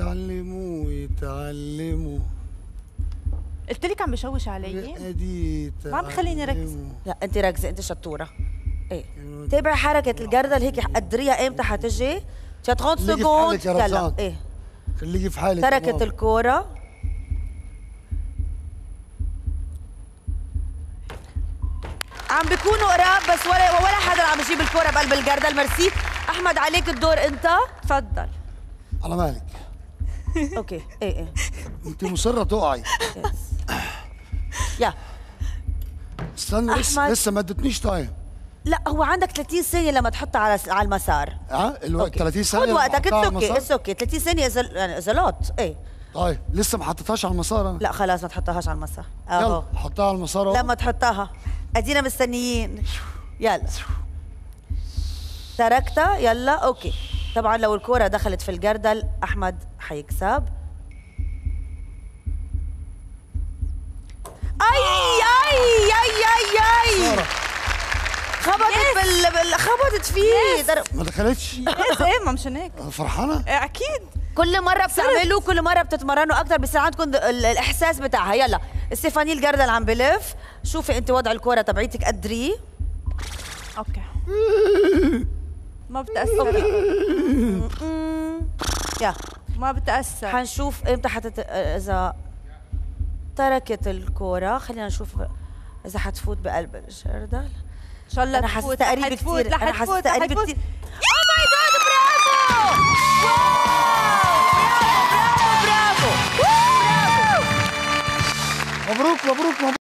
يتعلموا يتعلموا قلت لك عم بشوش علي. ادي ما عم بخليني ركز. لا انت ركزي انت شطورة. إيه. تابعي حركة الجردل هيك قدريها إمتى حتجي؟ 30 خليكي في second يلا. إيه. خليكي في حالك تركت. الكورة. عم بيكونوا قراب بس ولا ولا حدا عم يجيب الكورة بقلب الجردل. ميرسي. أحمد عليك الدور. أنت؟ تفضل. على مالك. okay. إيه إيه. انت مصرة تقعي. يا. استنى لسه. لسه ما ادتنيش time لا هو عندك 30 ثانية لما تحطها على على المسار. ها؟ الوقت 30 خد ثانية وقتك أحطها على it's okay؟ it's okay. 30 ثانية إذا- يعني لوت إيه. طيب لسه ما حطيتهاش على المسار أنا؟ لا خلاص ما تحطهاش على المسار. يلا اهو حطها على المسار أهو. لما تحطها. ادينا مستنيين. يلا. تركتها؟ يلا أوكي. طبعا لو الكورة دخلت في الجردل أحمد حيكسب. أي أي أي أي أي. سارة، خبطت بال... بال... خبطت فيه. در... ما دخلتش؟ إيه ما مشان هيك فرحانة؟ إيه، أكيد. كل مرة بتعملوا كل مرة بتتمرنوا أكثر بصير عندكم ال- ال- الإحساس بتاعها. يلا استيفاني الجردل عم بلف. شوفي أنت وضع الكورة تبعيتك قدريه okay. ما بتأثر. يا ما بتأثر. حنشوف إمتى حتت إذا تركت الكورة. خلينا نشوف إذا حتفوت بقلب الجردل. إن شاء الله أنا تفوت، حاسه قريب حتفوت، كثير أنا حاسة قريب حتفوت. كثير oh my God برافو برافو برافو برافو! مبروك مبروك مبروك!